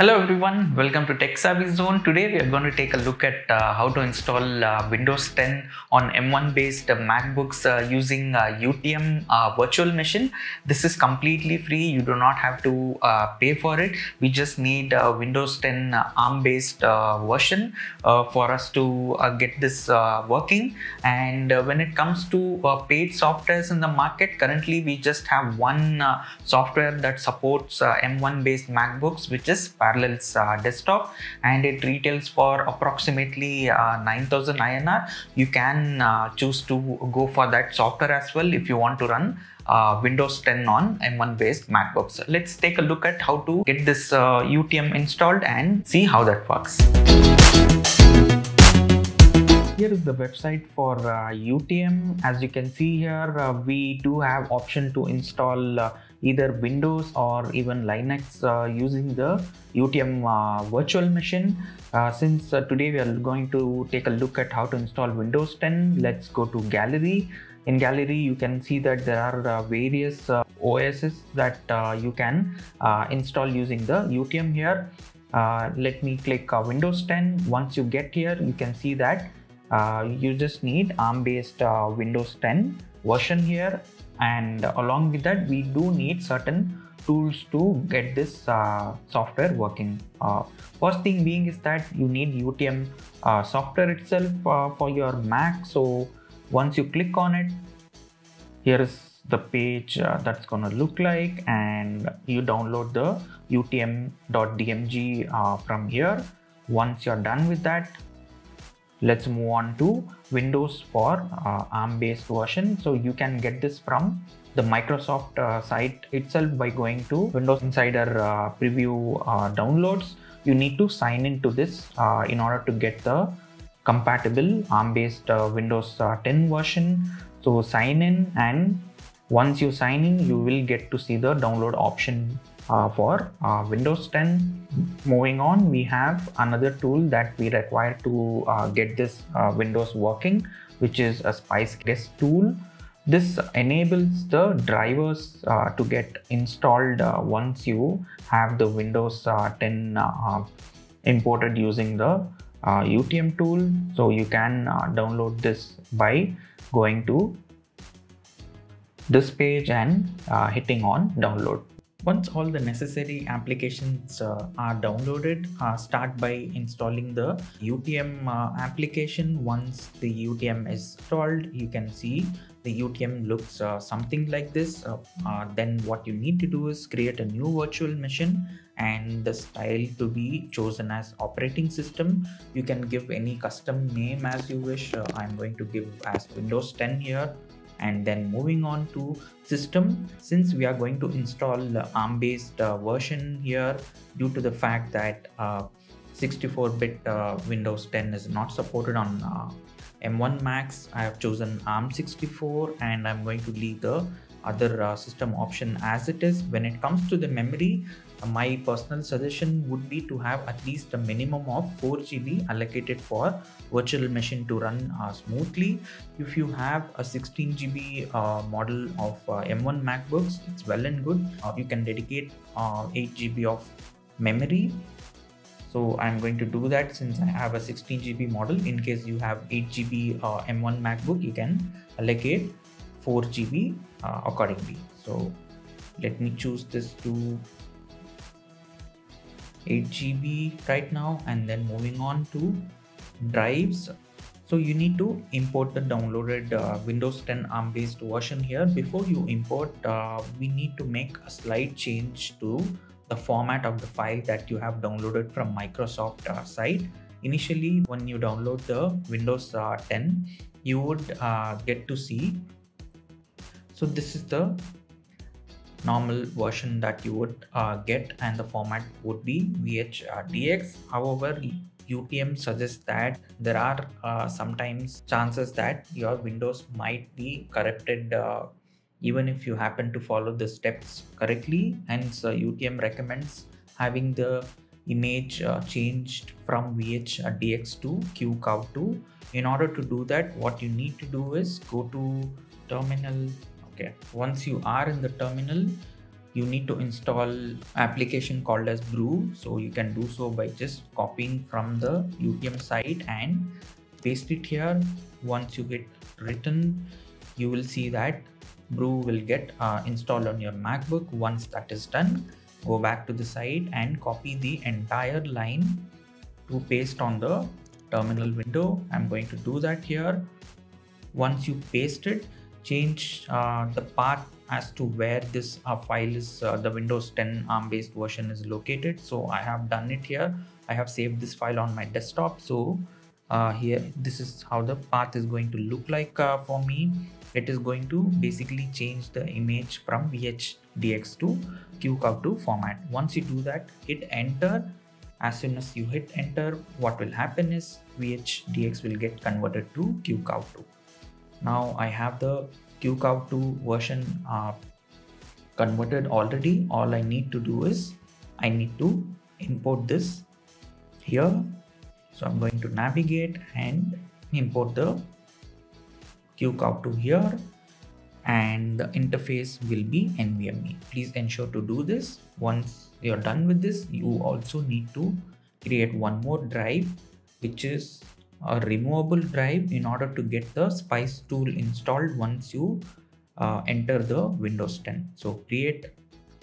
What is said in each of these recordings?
Hello everyone, welcome to Tech Savvy Zone. Today we are going to take a look at uh, how to install uh, Windows 10 on M1 based uh, MacBooks uh, using UTM uh, virtual machine. This is completely free, you do not have to uh, pay for it. We just need a Windows 10 ARM based version for us to get this working. And when it comes to paid softwares in the market, currently we just have one software that supports M1 based MacBooks, which is Parallels uh, desktop and it retails for approximately uh, 9000 INR. You can uh, choose to go for that software as well if you want to run uh, Windows 10 on M1 based MacBooks. Let's take a look at how to get this uh, UTM installed and see how that works. Here is the website for uh, UTM. As you can see here, we do have option to install either Windows or even Linux uh, using the UTM uh, virtual machine. Uh, since today we are going to take a look at how to install Windows 10, let's go to Gallery. In Gallery, you can see that there are various OSs that you can install using the UTM here. Uh, let me click uh, Windows 10. Once you get here, you can see that uh, you just need ARM based Windows 10 version here and along with that we do need certain tools to get this uh, software working. Uh, first thing being is that you need UTM uh, software itself uh, for your Mac. So once you click on it, here is the page uh, that's gonna look like and you download the utm.dmg uh, from here. Once you're done with that, let's move on to windows for uh, arm based version. So you can get this from the microsoft uh, site itself by going to windows insider uh, preview uh, downloads. You need to sign into this uh, in order to get the compatible arm based uh, windows 10 version. So sign in and once you sign in you will get to see the download option for uh, Windows 10. Moving on, we have another tool that we require to uh, get this uh, Windows working, which is a Spice Guest tool. This enables the drivers uh, to get installed uh, once you have the Windows 10 imported using the UTM tool. So you can download this by going to this page and hitting on download. Once all the necessary applications uh, are downloaded, uh, start by installing the UTM uh, application. Once the UTM is installed, you can see the UTM looks uh, something like this. Uh, uh, then what you need to do is create a new virtual machine and the style to be chosen as operating system. You can give any custom name as you wish. I'm going to give as Windows 10 here and then moving on to system since we are going to install the arm based uh, version here due to the fact that 64-bit uh, uh, windows 10 is not supported on uh, m1 max i have chosen arm64 and i'm going to leave the other uh, system option as it is when it comes to the memory my personal suggestion would be to have at least a minimum of 4 GB allocated for virtual machine to run uh, smoothly. If you have a 16 GB uh, model of uh, M1 MacBooks, it's well and good. Uh, you can dedicate uh, 8 GB of memory. So I'm going to do that since I have a 16 GB model. In case you have 8 GB uh, M1 MacBook, you can allocate 4 GB accordingly. So let me choose this to 8 GB right now and then moving on to drives. So you need to import the downloaded uh, Windows 10 ARM based version here. Before you import uh, we need to make a slight change to the format of the file that you have downloaded from Microsoft uh, site. Initially when you download the Windows uh, 10 you would uh, get to see so this is the normal version that you would uh, get and the format would be VHDX. However, UTM suggests that there are uh, sometimes chances that your Windows might be corrupted uh, even if you happen to follow the steps correctly. Hence, UTM recommends having the image uh, changed from VHDX to QCOW2. In order to do that, what you need to do is go to terminal okay. Once you are in the terminal you need to install application called as brew. So you can do so by just copying from the utm site and paste it here. Once you hit written you will see that brew will get uh, installed on your macbook. Once that is done go back to the site and copy the entire line to paste on the terminal window. I'm going to do that here. Once you paste it change uh, the path as to where this uh, file is uh, the windows 10 arm based version is located. So i have done it here. I have saved this file on my desktop. So uh, here this is how the path is going to look like uh, for me. It is going to basically change the image from vhdx to QCOW2 format. Once you do that hit enter. As soon as you hit enter what will happen is vhdx will get converted to QCOW2 now I have the QCOW2 version uh, converted already all I need to do is I need to import this here so I'm going to navigate and import the QCOW2 here and the interface will be NVMe. Please ensure to do this. Once you're done with this, you also need to create one more drive which is a removable drive in order to get the spice tool installed once you uh, enter the windows 10 so create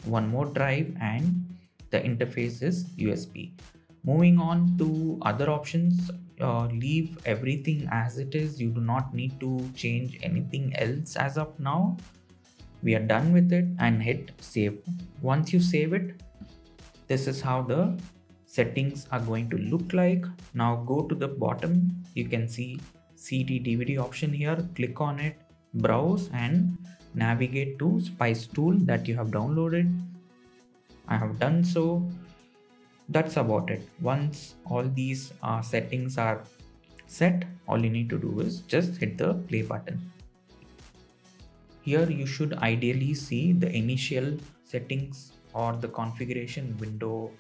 one more drive and the interface is usb moving on to other options uh, leave everything as it is. You do not need to change anything else as of now. We are done with it and hit save. Once you save it this is how the settings are going to look like. Now go to the bottom. You can see cd dvd option here. Click on it browse and navigate to spice tool that you have downloaded. I have done so. That's about it. Once all these uh, settings are set all you need to do is just hit the play button. Here you should ideally see the initial settings or the configuration window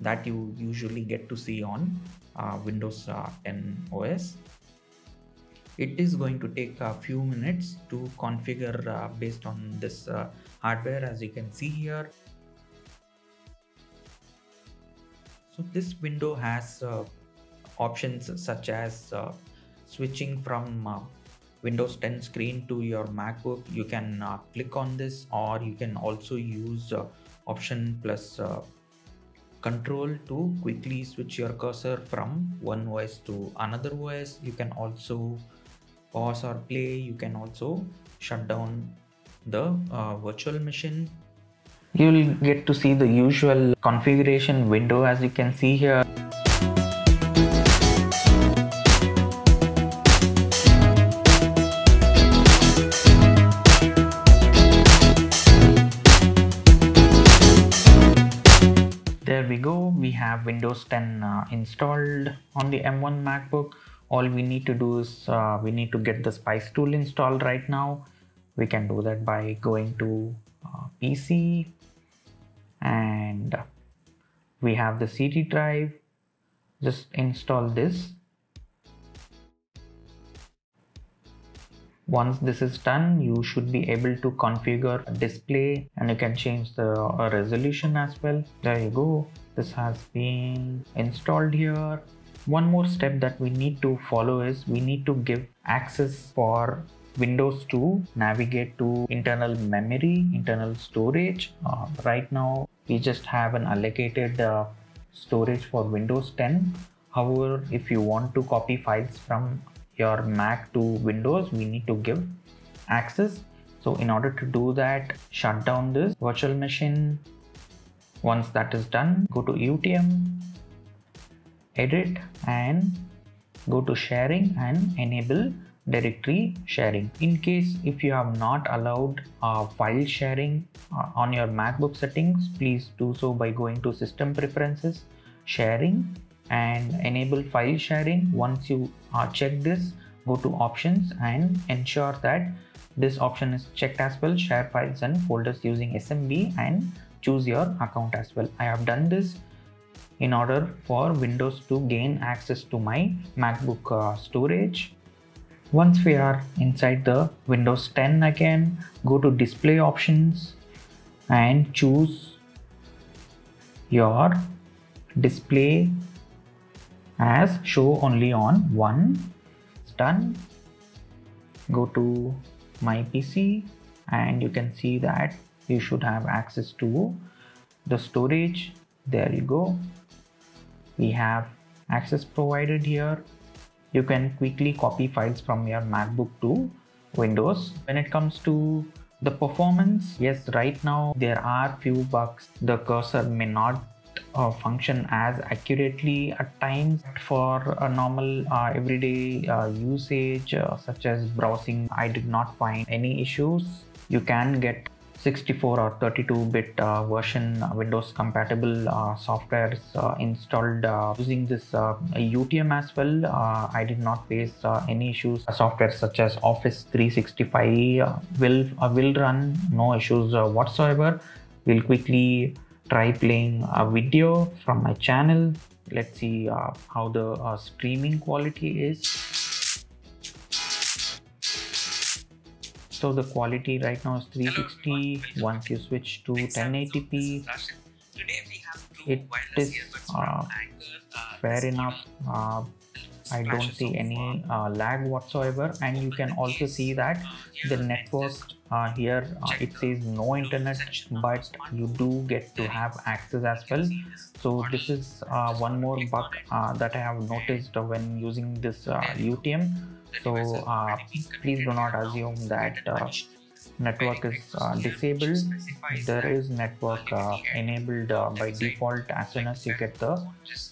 that you usually get to see on uh, Windows uh, 10 OS. It is going to take a few minutes to configure uh, based on this uh, hardware as you can see here. So this window has uh, options such as uh, switching from Windows 10 screen to your MacBook. You can click on this or you can also use option plus control to quickly switch your cursor from one OS to another OS. You can also pause or play. You can also shut down the uh, virtual machine. You'll get to see the usual configuration window as you can see here. Windows 10 uh, installed on the M1 MacBook. All we need to do is uh, we need to get the Spice tool installed right now. We can do that by going to uh, PC and we have the CD drive. Just install this. Once this is done, you should be able to configure display and you can change the uh, resolution as well. There you go. This has been installed here. One more step that we need to follow is we need to give access for windows to navigate to internal memory internal storage. Uh, right now we just have an allocated uh, storage for windows 10 however if you want to copy files from your mac to windows we need to give access so in order to do that shut down this virtual machine once that is done, go to UTM, edit and go to sharing and enable directory sharing. In case if you have not allowed uh, file sharing uh, on your MacBook settings, please do so by going to system preferences, sharing and enable file sharing. Once you uh, check this, go to options and ensure that this option is checked as well, share files and folders using SMB and choose your account as well. I have done this in order for Windows to gain access to my MacBook uh, storage. Once we are inside the Windows 10 again, go to display options and choose your display as show only on one it's done go to my pc and you can see that you should have access to the storage. There you go. We have access provided here. You can quickly copy files from your macbook to windows. When it comes to the performance yes right now there are few bugs. The cursor may not uh, function as accurately at times for a normal uh, everyday uh, usage uh, such as browsing i did not find any issues you can get 64 or 32 bit uh, version Windows compatible uh, softwares uh, installed using this UTM as well. I did not face any issues. Software such as Office 365 will will run no issues whatsoever. We'll quickly try playing a video from my channel. Let's see how the streaming quality is. so the quality right now is 360 once you switch to 1080p it is uh, fair enough uh, I don't see any uh, lag whatsoever. And you can also see that the network uh, here uh, it says no internet but you do get to have access as well. so this is uh, one more bug that I have noticed when using this UTM so uh, please do not assume that uh, network is uh, disabled there is network uh, enabled uh, by default as soon as you get the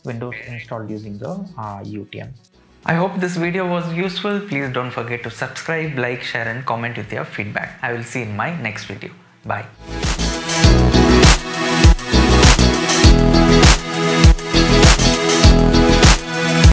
windows installed using the utm uh, I hope this video was useful. Please don't forget to subscribe, like, share and comment with your feedback. I will see in my next video. Bye.